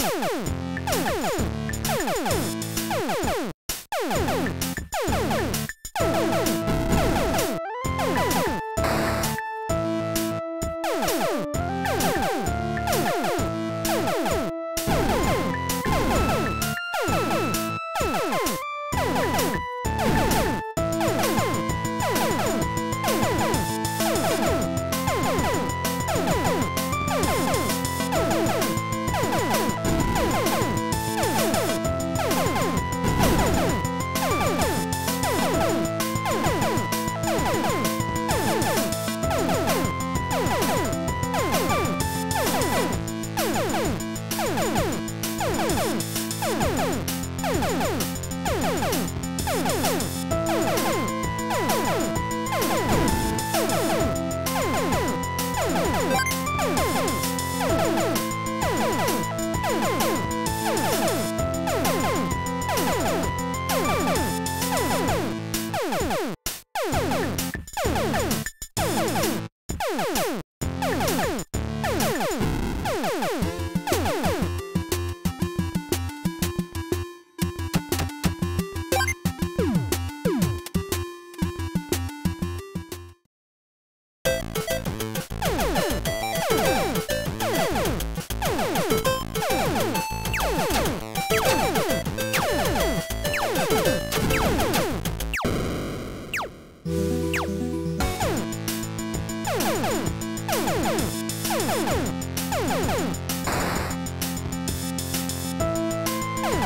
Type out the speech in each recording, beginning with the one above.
you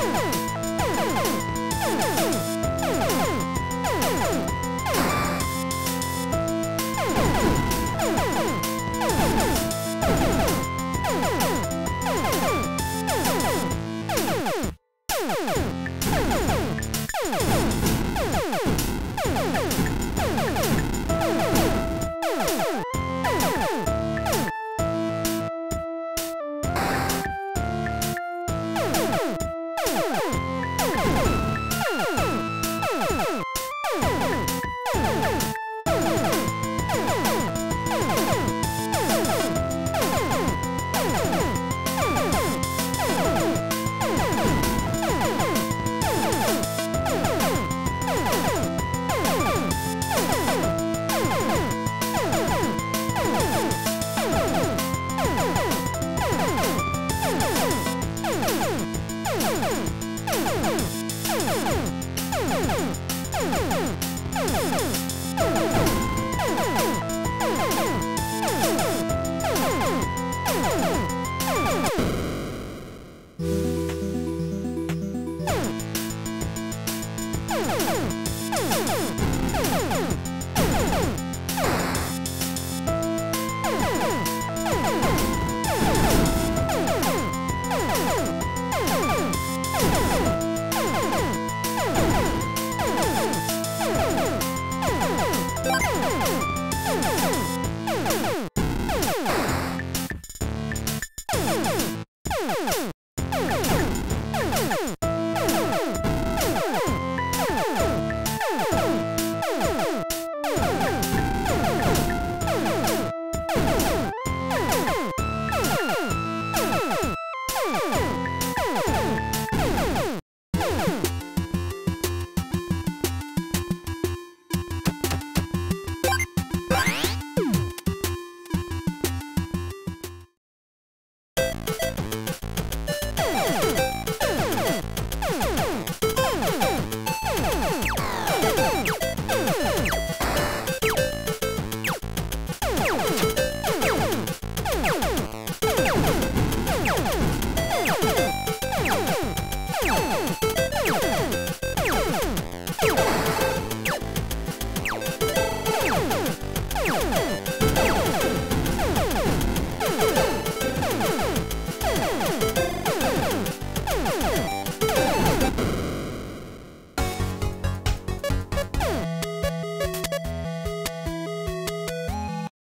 Woo!